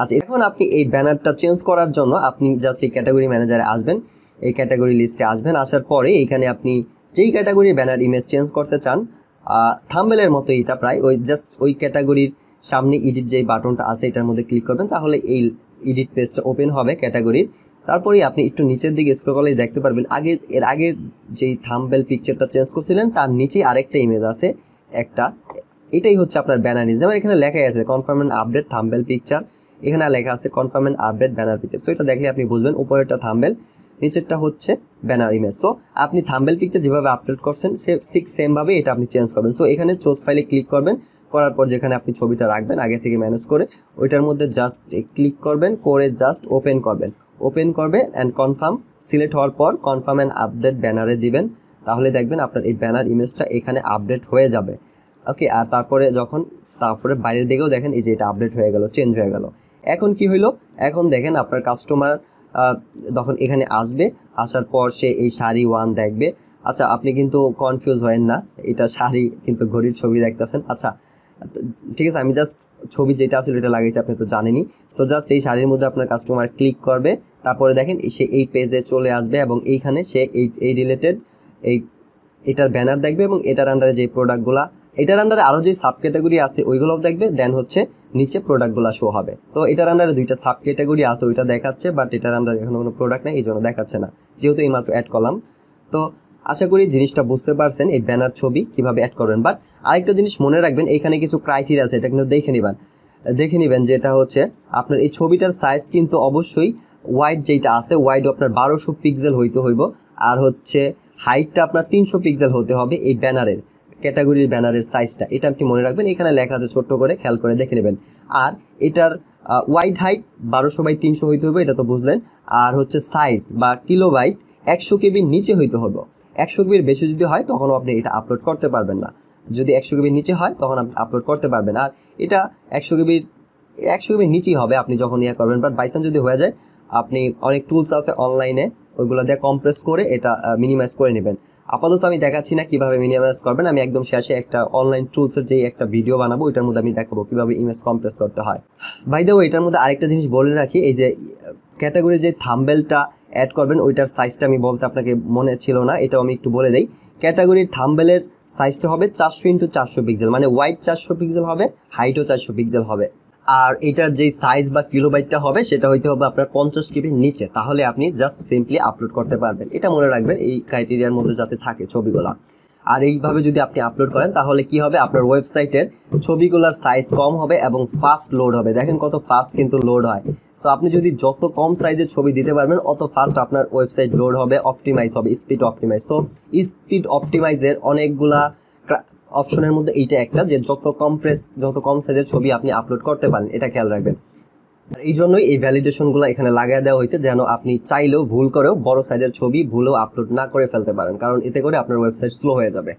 আচ্ছা এখন আপনি এই ব্যানারটা চেঞ্জ করার জন্য আপনি জাস্ট এই ক্যাটাগরি ম্যানেজারে আসবেন। এই ক্যাটাগরি লিস্টে আসবেন। আসার পরে এখানে আপনি যেই ক্যাটাগরির ব্যানার ইমেজ চেঞ্জ করতে চান থাম্বেলের মতো এটা প্রায় ওই জাস্ট ওই ক্যাটাগরির সামনে এডিট যেই বাটনটা আছে এটার মধ্যে ক্লিক করবেন, তাহলে এই এডিট পেজটা ওপেন হবে ক্যাটাগরির তারপরেই আপনি একটু নিচের দিকে স্ক্রল করলেই দেখতে পারবেন, আগের, এর আগের যেই থাম্বেল পিকচারটা চেঞ্জ করছিলেন, তার নিচেই আরেকটা ইমেজ আছে, একটা। এটাই হচ্ছে আপনার ব্যানার ইমেজ যেমন এখানে লেখাই আছে confirm and update thumbnail picture এখানে লেখা আছে confirm and update banner picture so এটা দেখলে আপনি বুঝবেন, উপরেরটা থাম্বেল নিচেরটা হচ্ছে ব্যানার ইমেজ সো আপনি থাম্বেল পিকচার যেভাবে আপলোড করছেন, সে ঠিক সেমভাবে এটা আপনি চেঞ্জ করবেন। সো এখানে চোজ ফাইলে ক্লিক করবেন, করার পর যেখানে আপনি ছবিটা রাখবেন, আগে থেকে ম্যানেজ করে ওইটার মধ্যে জাস্ট ক্লিক করবেন, করে জাস্ট ওপেন করবেন। ওপেন করবে অ্যান্ড কনফার্ম সিলেক্ট হওয়ার পর কনফার্ম অ্যান্ড আপডেট ব্যানারে দিবেন। তাহলে দেখবেন আপনার এই ব্যানার ইমেজটা এখানে আপডেট হয়ে যাবে। ওকে আর তারপরে যখন তারপরে বাইরের দিকেও দেখেন এই যে এটা আপডেট হয়ে গেল চেঞ্জ হয়ে গেল। এখন কি হইল? এখন দেখেন আপনার কাস্টমার তখন এখানে আসবে, আসার পর সে এই শাড়ি ওয়ান দেখবে। আচ্ছা আপনি কিন্তু কনফিউজ হয়েন না, এটা শাড়ি কিন্তু ঘড়ির ছবি দেখতেছেন। আচ্ছা ঠিক আছে, আমি জাস্ট ছবি যেটা আছে এটা লাগিয়েছি, আপনি তো জানেনই। সো জাস্ট এই শাড়ির মধ্যে আপনার কাস্টমার ক্লিক করবে, তারপরে দেখেন সে এই পেজে চলে আসবে এবং এইখানে সে এই এই রিলেটেড এই, এটার ব্যানার দেখবে এবং এটার আন্ডারে যে প্রোডাক্টগুলা এটার আন্ডারে আরও যে সাব ক্যাটাগরি আছে, ওইগুলোও দেখবে দেন হচ্ছে নিচে প্রোডাক্টগুলো শো হবে। তো এটার আন্ডারে দুইটা সাব ক্যাটাগরি আছে, ওইটা দেখাচ্ছে বাট এটার আন্ডারে এখনও কোনো প্রোডাক্ট নেই এই জন্য দেখাচ্ছে না। যেহেতু এই মাত্র অ্যাড করলাম। তো আশা করি জিনিসটা বুঝতে পারছেন, এই ব্যানার ছবি কীভাবে অ্যাড করবেন। বাট আরেকটা জিনিস মনে রাখবেন এখানে কিছু ক্রাইটেরিয়া আছে, এটা কিন্তু দেখে নেবেন। দেখে নেবেন যেটা হচ্ছে, আপনার এই ছবিটার সাইজ কিন্তু অবশ্যই ওয়াইড যেটা আছে ওয়াইড আপনার বারোশো পিক্সেল হইতে হইব। আর হচ্ছে হাইটটা আপনার তিনশো পিক্সেল হতে হবে এই ব্যানারের ক্যাটাগরির ব্যানারের সাইজটা এটা আপনি মনে রাখবেন, এখানে লেখা আছে ছোট্ট করে, খেয়াল করে দেখে নেবেন। আর এটার ওয়াইড হাইট বারোশো বাই তিনশো হইতে হবে, এটা তো বুঝলেন। আর হচ্ছে সাইজ বা কিলো বাইট একশো কেবির নিচে হইতে হবে। একশো কেবির বেশি যদি হয়, তখনও আপনি এটা আপলোড করতে পারবেন না। যদি একশো কেবির নিচে হয়, তখন আপনি আপলোড করতে পারবেন আর এটা একশো কেবির একশো কেবির নিচেই হবে, আপনি যখন ইয়ে করবেন। বাট বাইচান্স যদি হয়ে যায়, আপনি অনেক টুলস আছে অনলাইনে ওইগুলো দিয়ে কম্প্রেস করে এটা মিনিমাইজ করে নেবেন। আপাতত আমি দেখাচ্ছি না কীভাবে মিনিমাইজ করবেন। আমি একদম শেষে একটা অনলাইন টুলসের যে একটা ভিডিও বানাবো, ওইটার মধ্যে আমি দেখাবো কীভাবে ইমেজ কম্প্রেস করতে হয়। বাই দেবো এটার মধ্যে আরেকটা জিনিস বলে রাখি, এই যে ক্যাটাগরির যে থাম্বেলটা অ্যাড করবেন, ওইটার সাইজটা আমি বলতে আপনাকে মনে ছিল না, এটাও আমি একটু বলে দিই। ক্যাটাগরির থাম্বেলের সাইজটা হবে চারশো ইন্টু চারশো পিক্সেল মানে ওয়াইড চারশো পিক্সেল হবে হাইটও চারশো পিক্সেল হবে। আর এটার যেই সাইজ বা কিলোবাইটটা হবে, সেটা হইতে হবে আপনার পঞ্চাশ কেবির নিচে। তাহলে আপনি জাস্ট সিম্পলি আপলোড করতে পারবেন। এটা মনে রাখবেন, এই ক্রাইটেরিয়ার মধ্যে যাতে থাকে ছবিগুলো। আর এইভাবে যদি আপনি আপলোড করেন, তাহলে কি হবে? আপনার ওয়েবসাইটের ছবিগুলোর সাইজ কম হবে এবং ফাস্ট লোড হবে। দেখেন কত ফাস্ট কিন্তু লোড হয়। সো আপনি যদি যত কম সাইজের ছবি দিতে পারবেন, অত ফাস্ট আপনার ওয়েবসাইট লোড হবে অপটিমাইজ হবে স্পিড অপটিমাইজ সো স্পিড অপটিমাইজের অনেকগুলা অপশনের মধ্যে এইটা একটা, যে যত কমপ্রেস যত কম সাইজের ছবি আপনি আপলোড করতে পারেন, এটা খেয়াল রাখবেন। আর এই জন্যই এই ভ্যালিডেশনগুলো এখানে লাগিয়ে দেওয়া হয়েছে, যেন আপনি চাইলেও ভুল করেও বড় সাইজের ছবি ভুলেও আপলোড না করে ফেলতে পারেন, কারণ এতে করে আপনার ওয়েবসাইট স্লো হয়ে যাবে।